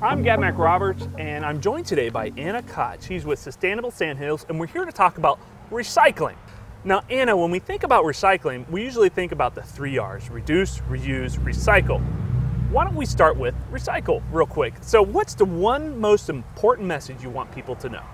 I'm Gab McRoberts, and I'm joined today by Anna Koch. She's with Sustainable Sandhills, and we're here to talk about recycling. Now, Anna, when we think about recycling, we usually think about the three R's reduce, reuse, recycle. Why don't we start with recycle real quick? So, what's the one most important message you want people to know?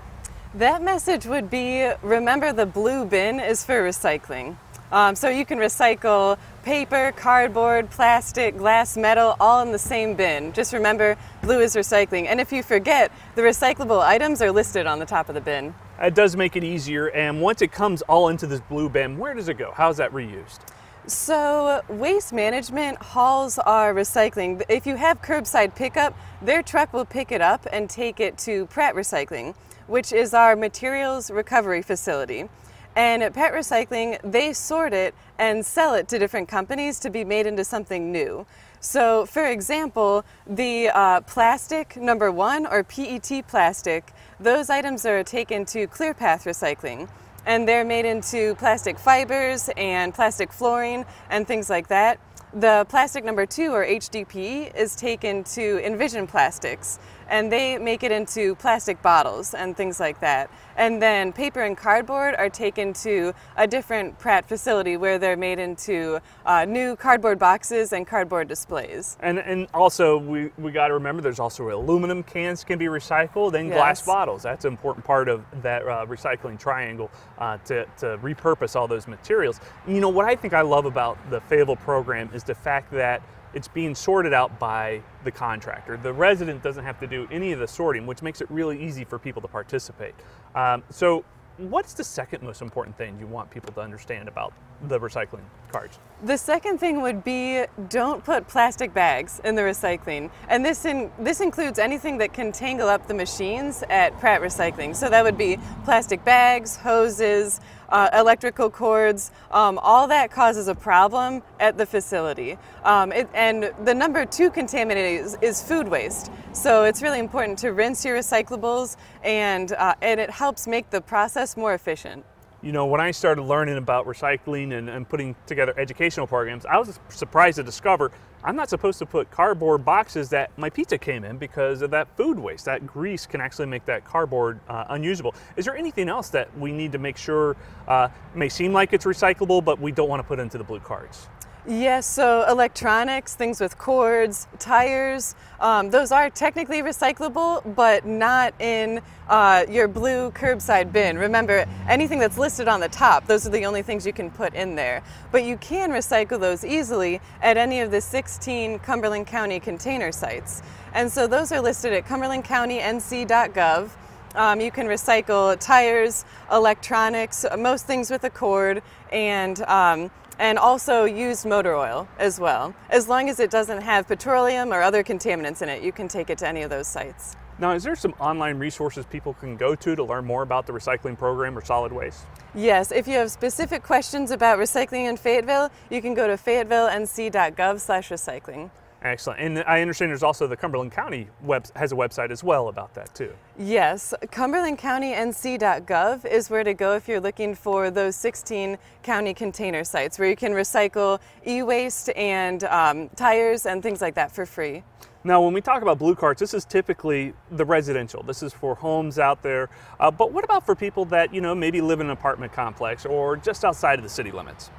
That message would be remember the blue bin is for recycling. Um, so you can recycle paper, cardboard, plastic, glass, metal, all in the same bin. Just remember, blue is recycling. And if you forget, the recyclable items are listed on the top of the bin. It does make it easier, and once it comes all into this blue bin, where does it go? How is that reused? So, waste management hauls our recycling. If you have curbside pickup, their truck will pick it up and take it to Pratt Recycling, which is our materials recovery facility. And at Pratt Recycling, they sort it and sell it to different companies to be made into something new. So, for example, the uh, plastic number one or PET plastic, those items are taken to ClearPath Recycling and they're made into plastic fibers and plastic flooring and things like that. The plastic number two, or HDPE, is taken to Envision Plastics, and they make it into plastic bottles and things like that. And then paper and cardboard are taken to a different Pratt facility where they're made into uh, new cardboard boxes and cardboard displays. And, and also, we, we got to remember there's also aluminum cans can be recycled and yes. glass bottles. That's an important part of that uh, recycling triangle uh, to, to repurpose all those materials. You know, what I think I love about the Fayetteville program is the fact that it's being sorted out by the contractor. The resident doesn't have to do any of the sorting, which makes it really easy for people to participate. Um, so what's the second most important thing you want people to understand about the recycling cards? The second thing would be don't put plastic bags in the recycling. And this in, this includes anything that can tangle up the machines at Pratt Recycling. So that would be plastic bags, hoses, uh, electrical cords, um, all that causes a problem at the facility. Um, it, and the number two contaminant is, is, food waste. So it's really important to rinse your recyclables and, uh, and it helps make the process more efficient you know, when I started learning about recycling and, and, putting together educational programs, I was surprised to discover I'm not supposed to put cardboard boxes that my pizza came in because of that food waste. That grease can actually make that cardboard uh, unusable. Is there anything else that we need to make sure uh, may seem like it's recyclable, but we don't want to put into the blue cards? Yes, so electronics, things with cords, tires, um, those are technically recyclable, but not in uh, your blue curbside bin. Remember, anything that's listed on the top, those are the only things you can put in there. But you can recycle those easily at any of the 16 Cumberland County container sites. And so those are listed at cumberlandcountync.gov. Um, you can recycle tires, electronics, most things with a cord, and um, and also used motor oil as well. As long as it doesn't have petroleum or other contaminants in it, you can take it to any of those sites. Now, is there some online resources people can go to to learn more about the recycling program or solid waste? Yes, if you have specific questions about recycling in Fayetteville, you can go to fayetteville.nc.gov/recycling. Excellent. And I understand there's also the Cumberland County web has a website as well about that too. Yes, cumberlandcountync.gov is where to go if you're looking for those 16 county container sites where you can recycle e-waste and um, tires and things like that for free. Now, when we talk about blue carts, this is typically the residential. This is for homes out there. Uh, but what about for people that, you know, maybe live in an apartment complex or just outside of the city limits?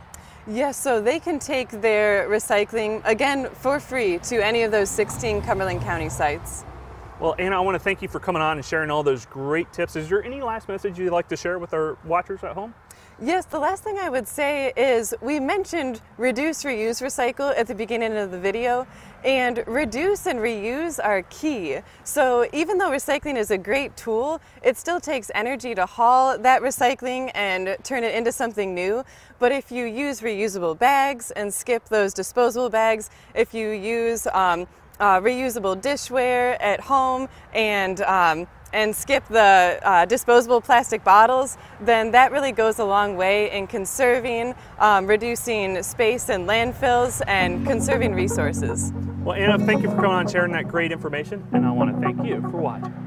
Yes, so they can take their recycling, again, for free to any of those 16 Cumberland County sites. Well, Anna, I want to thank you for coming on and sharing all those great tips. Is there any last message you'd like to share with our watchers at home? Yes, the last thing I would say is we mentioned reduce, reuse, recycle at the beginning of the video, and reduce and reuse are key. So even though recycling is a great tool, it still takes energy to haul that recycling and turn it into something new. But if you use reusable bags and skip those disposable bags, if you use um, uh, reusable dishware at home and um, and skip the uh, disposable plastic bottles, then that really goes a long way in conserving, um, reducing space in landfills, and conserving resources. Well, Anna, thank you for coming on sharing that great information, and I want to thank you for watching.